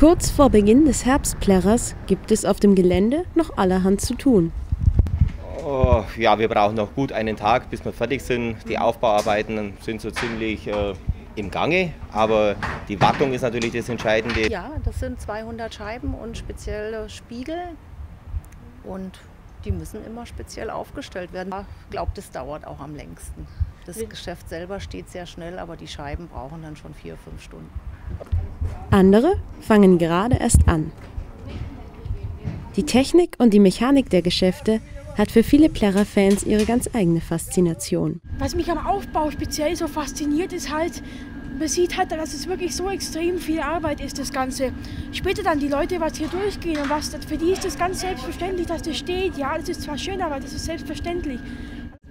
Kurz vor Beginn des Herbstplärrers gibt es auf dem Gelände noch allerhand zu tun. Oh, ja, wir brauchen noch gut einen Tag, bis wir fertig sind. Die Aufbauarbeiten sind so ziemlich äh, im Gange, aber die Wartung ist natürlich das Entscheidende. Ja, das sind 200 Scheiben und spezielle Spiegel und die müssen immer speziell aufgestellt werden. Ich glaube, das dauert auch am längsten. Das Geschäft selber steht sehr schnell, aber die Scheiben brauchen dann schon vier, fünf Stunden. Andere fangen gerade erst an. Die Technik und die Mechanik der Geschäfte hat für viele Plärrer-Fans ihre ganz eigene Faszination. Was mich am Aufbau speziell so fasziniert, ist halt, man sieht halt, dass es wirklich so extrem viel Arbeit ist, das Ganze. Später dann die Leute, was hier durchgehen und was, für die ist das ganz selbstverständlich, dass das steht. Ja, das ist zwar schön, aber das ist selbstverständlich.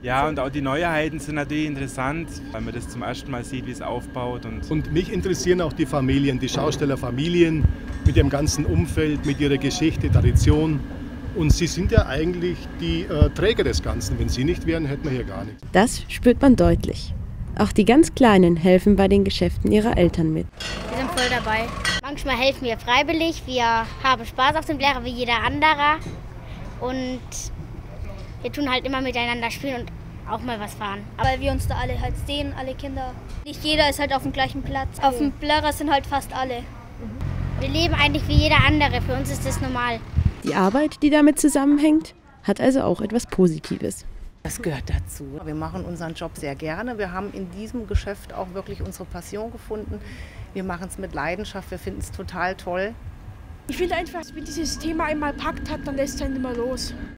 Ja, und auch die Neuheiten sind natürlich interessant, weil man das zum ersten Mal sieht, wie es aufbaut. Und, und mich interessieren auch die Familien, die Schaustellerfamilien mit dem ganzen Umfeld, mit ihrer Geschichte, Tradition. Und sie sind ja eigentlich die äh, Träger des Ganzen. Wenn sie nicht wären, hätten wir hier gar nichts. Das spürt man deutlich. Auch die ganz Kleinen helfen bei den Geschäften ihrer Eltern mit. Wir sind voll dabei. Manchmal helfen wir freiwillig. Wir haben Spaß auf dem Lehrer wie jeder andere. Und wir tun halt immer miteinander spielen und auch mal was fahren. Weil wir uns da alle halt sehen, alle Kinder. Nicht jeder ist halt auf dem gleichen Platz. Auf dem Plärrer sind halt fast alle. Wir leben eigentlich wie jeder andere. Für uns ist das normal. Die Arbeit, die damit zusammenhängt, hat also auch etwas Positives. Das gehört dazu. Wir machen unseren Job sehr gerne. Wir haben in diesem Geschäft auch wirklich unsere Passion gefunden. Wir machen es mit Leidenschaft. Wir finden es total toll. Ich finde einfach, wenn dieses Thema einmal packt hat, dann lässt es einen immer los.